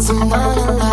Someone alive